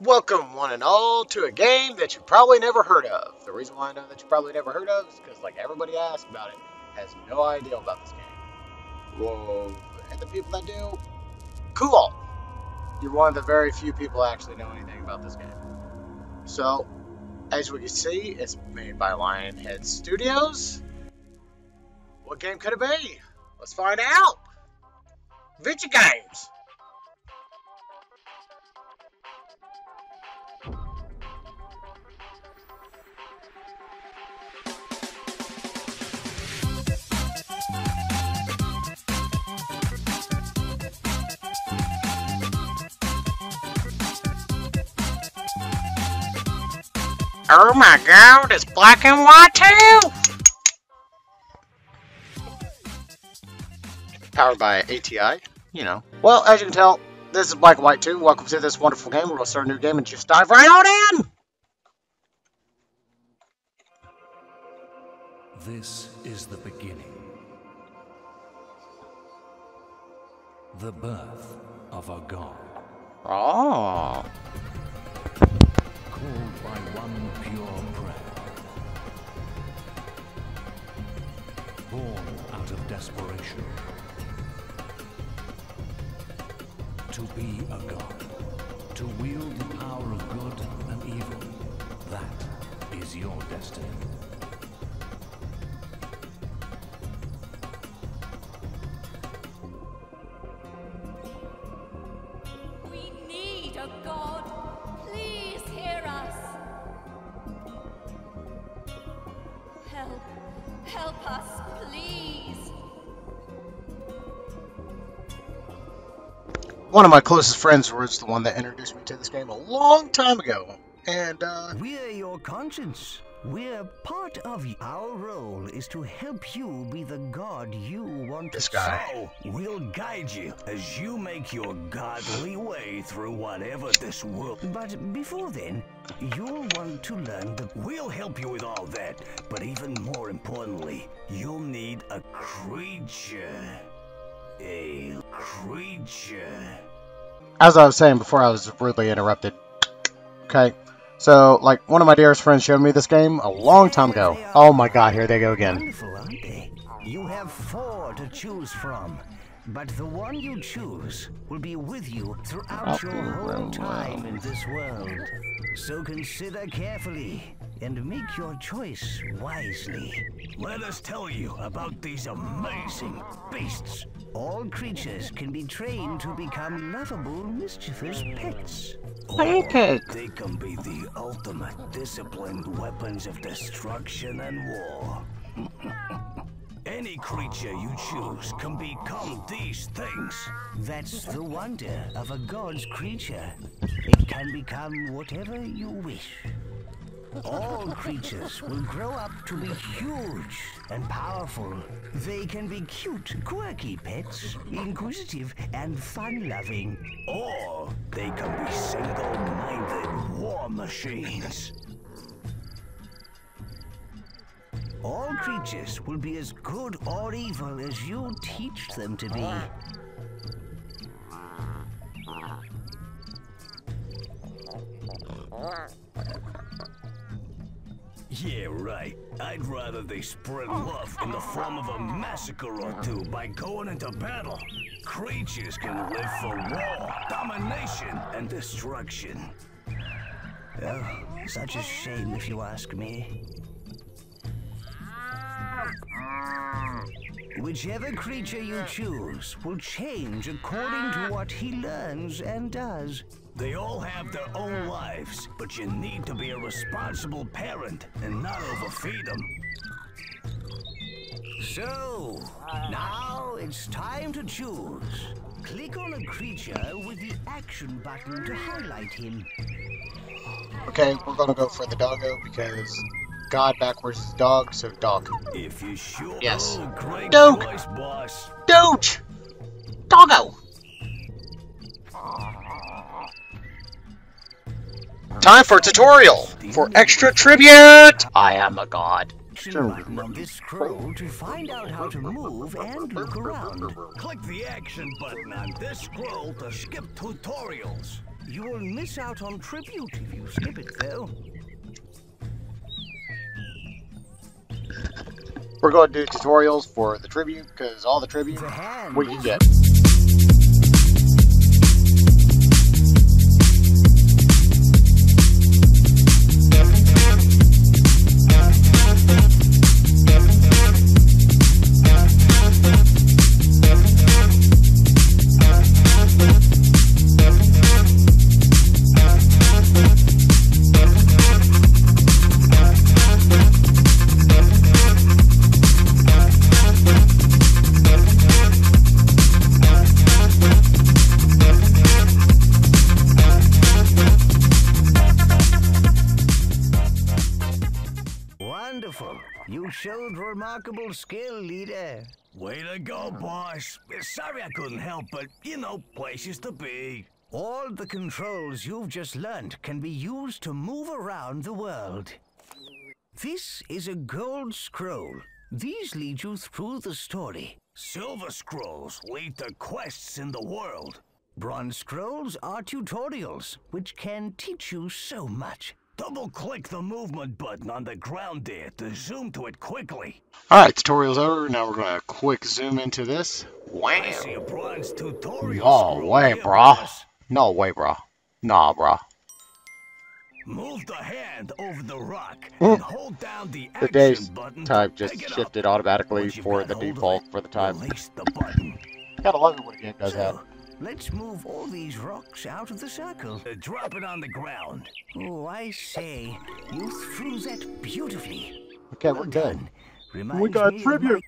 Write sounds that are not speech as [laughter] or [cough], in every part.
Welcome, one and all, to a game that you probably never heard of. The reason why I know that you probably never heard of is because, like everybody asked about it, has no idea about this game. Whoa. And the people that do, cool. You're one of the very few people actually know anything about this game. So, as we can see, it's made by Lionhead Studios. What game could it be? Let's find out. Video games. Oh my god, it's black and white too! Powered by ATI, you know. Well, as you can tell, this is Black and White 2. Welcome to this wonderful game. We're going to start a new game and just dive right on in! This is the beginning. The birth of a god. Oh. Called by one pure prayer. Born out of desperation. To be a god. To wield the power of good and evil. That is your destiny. One of my closest friends was the one that introduced me to this game a long time ago. And, uh, We're your conscience. We're part of you. Our role is to help you be the god you want This to guy. So, we'll guide you as you make your godly way through whatever this world. But before then, you'll want to learn the. We'll help you with all that. But even more importantly, you'll need a creature. A creature. as I was saying before I was rudely interrupted. Okay. So, like, one of my dearest friends showed me this game a long time ago. Oh my god, here they go again. They? You have four to choose from, but the one you choose will be with you throughout your whole uh, time in this world. So consider carefully and make your choice wisely. Let us tell you about these amazing beasts. All creatures can be trained to become lovable, mischievous pets. Pancake. They can be the ultimate disciplined weapons of destruction and war. [laughs] Any creature you choose can become these things. That's the wonder of a god's creature. It can become whatever you wish. All creatures will grow up to be huge and powerful. They can be cute, quirky pets, inquisitive and fun-loving. Or they can be single-minded war machines. All creatures will be as good or evil as you teach them to be. Yeah, right. I'd rather they spread love in the form of a massacre or two by going into battle. Creatures can live for war, domination, and destruction. Oh, such a shame if you ask me. Whichever creature you choose will change according to what he learns and does. They all have their own lives, but you need to be a responsible parent and not overfeed them. So, now it's time to choose. Click on a creature with the action button to highlight him. Okay, we're gonna go for the doggo because God backwards is dog, so dog. If you sure Yes. Great Duke. choice, boss. Doge! Doggo! Time for tutorial! For extra tribute! I am a god. on this scroll to find out how to move and look around. Click the action button on this scroll to skip tutorials. You will miss out on tribute if you skip it, though. We're going to do tutorials for the tribute, because all the tribute we can get. Remarkable skill, leader. Way to go, boss. Sorry I couldn't help, but, you know, places to be. All the controls you've just learned can be used to move around the world. This is a gold scroll. These lead you through the story. Silver scrolls lead to quests in the world. Bronze scrolls are tutorials, which can teach you so much. Double click the movement button on the ground there to zoom to it quickly. Alright, tutorial's over. Now we're going to quick zoom into this. I Wow. see a bronze tutorial. No way, here, brah. No way, bro. Nah, bro. Move the hand over the rock Mm. and hold down the The days button. to time just pick it up. shifted automatically for the default for the time. Release the button. Gotta love it when a game does that. So, let's move all these rocks out of the circle. Uh, drop it on the ground. Oh, I say, you threw that beautifully. Okay, well we're done. Reminds got me of tribute.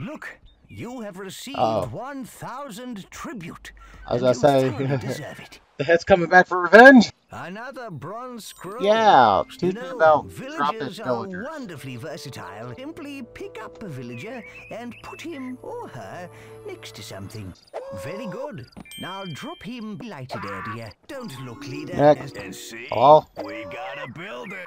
my- Look, you have received Oh. 1,000 tribute. As I was and gonna you say- [laughs] deserve it. The head's coming back for revenge. Another bronze scroll. Yeah, You teach me know, about villagers dropping are villagers. wonderfully versatile. Simply pick up a villager and put him or her next to something. Very good. Now drop him lighted area. Don't look, leader. Next. And see, Hello? we gotta build it.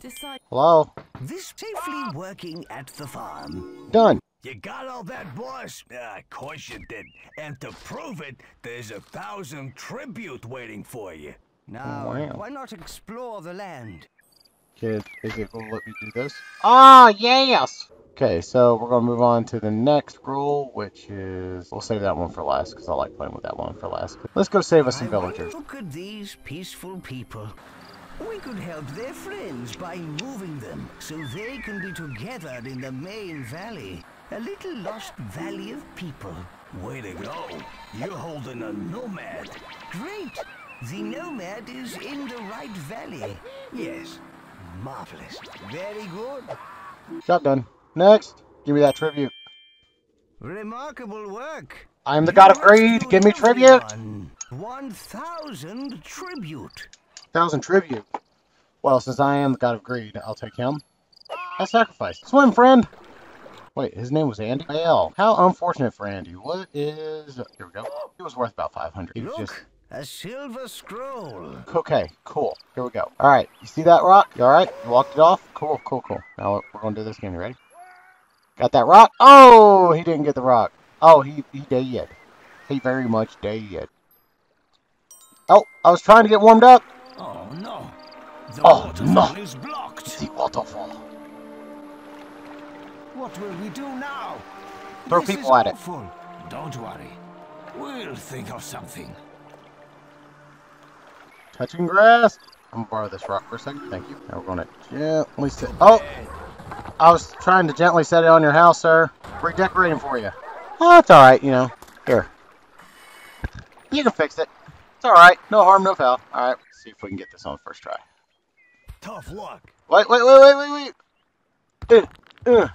Decide. Hello? This safely working at the farm. Done. You got all that, boss? Ah, of course you did. And to prove it, there's a thousand tribute waiting for you. Now, Wow. why not explore the land? Kid, is it going to let me do this? Ah, yes! Okay, so we're going to move on to the next rule, which is... We'll save that one for last, because I like playing with that one for last. Let's go save us some I villagers. Look at these peaceful people. We could help their friends by moving them so they can be together in the main valley. A little lost valley of people. Way to go. You're holding a nomad. Great! The nomad is in the right valley. Yes. Marvelous. Very good. Shotgun. Next. Give me that tribute. Remarkable work. I am the You god of greed. Give me tribute. 1,000 tribute. Thousand tribute. Well, since I am the god of greed, I'll take him. A sacrifice. Swim, friend! Wait, his name was Andy? Well, how unfortunate for Andy. What is... Here we go. He was worth about 500. He was just... A silver scroll. Okay, cool. Here we go. Alright, you see that rock? You alright? You walked it off? Cool, cool, cool. Now we're gonna do this again. You ready? Got that rock? Oh, he didn't get the rock. Oh, he, he dead. He very much dead. Yet. Oh, I was trying to get warmed up. Oh, no. The Oh, waterfall no. is blocked. The waterfall. What will we do now? Throw This people is at it. awful. Don't worry. We'll think of something. Touching grass. I'm gonna borrow this rock for a second. Thank you. Now we're gonna gently set. Oh, I was trying to gently set it on your house, sir. Redecorating for you. Oh, that's all right. You know. Here. You can fix it. It's all right. No harm, no foul. All right. Let's see if we can get this on first try. Tough luck. Wait, wait, wait, wait, wait, wait. Uh, uh.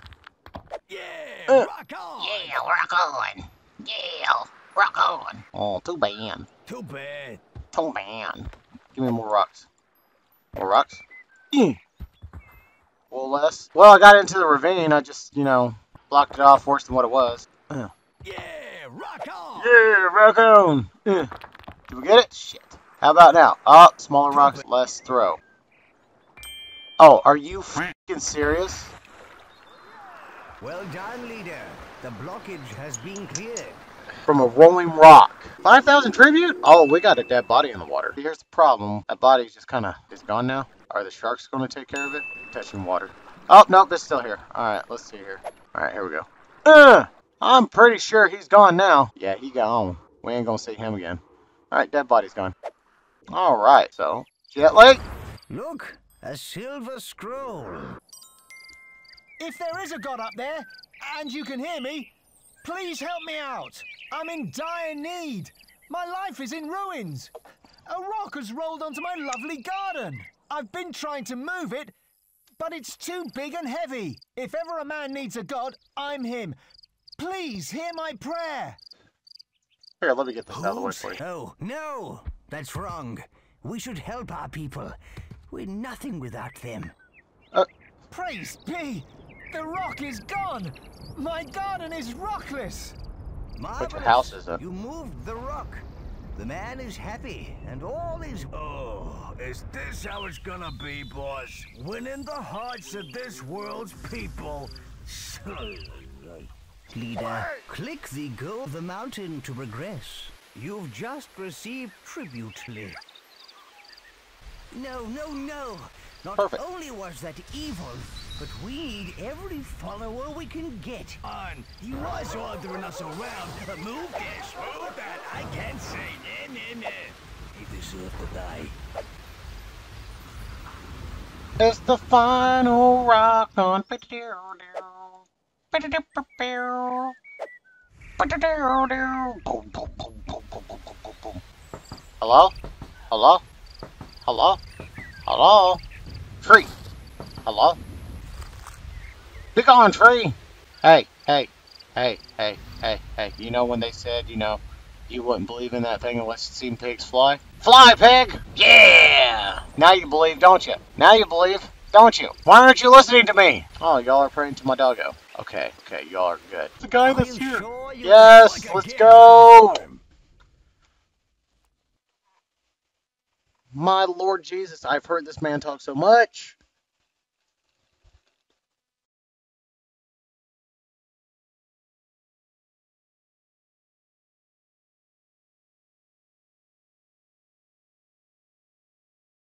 Yeah, Uh. rock on. Yeah, rock on. Yeah, rock on. Oh, too bad. Too bad. Too bad. Give me more rocks. More rocks? Mm. Well, less. Well, I got into the ravine. I just, you know, blocked it off worse than what it was. Uh. Yeah, rock on. Yeah, rock on. Uh. Did we get it? Shit. How about now? Oh, smaller rocks, less throw. Oh, are you freaking serious? Well done, leader. The blockage has been cleared. From a rolling rock. 5,000 tribute? Oh, we got a dead body in the water. Here's the problem. That body's just kind of is gone now. Are the sharks going to take care of it? Touching water. Oh, nope, it's still here. All right, let's see here. All right, here we go. Uh, I'm pretty sure he's gone now. Yeah, he got gone. We ain't going to see him again. All right, dead body's gone. All right, so Jet Lake. Look, a silver scroll. If there is a god up there, and you can hear me, please help me out. I'm in dire need. My life is in ruins. A rock has rolled onto my lovely garden. I've been trying to move it, but it's too big and heavy. If ever a man needs a god, I'm him. Please hear my prayer. Here, let me get this out of the way Who's- for you. Oh, no, that's wrong. We should help our people. We're nothing without them. Uh, Praise be! The rock is gone! My garden is rockless! Marvelous. house is up. You moved the rock. The man is happy, and all is. Oh, is this how it's gonna be, boss? Winning the hearts of this world's people. [laughs] Leader, click the go of the mountain to progress. You've just received tribute list. No, no, no. Not Perfect. only was that evil, but we need every follower we can get. On, he was ordering us around. But move this, move that. I can't say nah, nah, nah. He deserved to die. It's the final rock on. Hello? Hello? Hello? Hello? Tree? Hello? Be gone, tree! Hey, hey, hey, hey, hey, hey. You know when they said, you know, you wouldn't believe in that thing unless you'd seen pigs fly? Fly, pig! Yeah! Now you believe, don't you? Now you believe, don't you? Why aren't you listening to me? Oh, y'all are praying to my doggo. Okay, okay, y'all are good. The guy that's here. sure you Yes, let's go! My Lord Jesus, I've heard this man talk so much.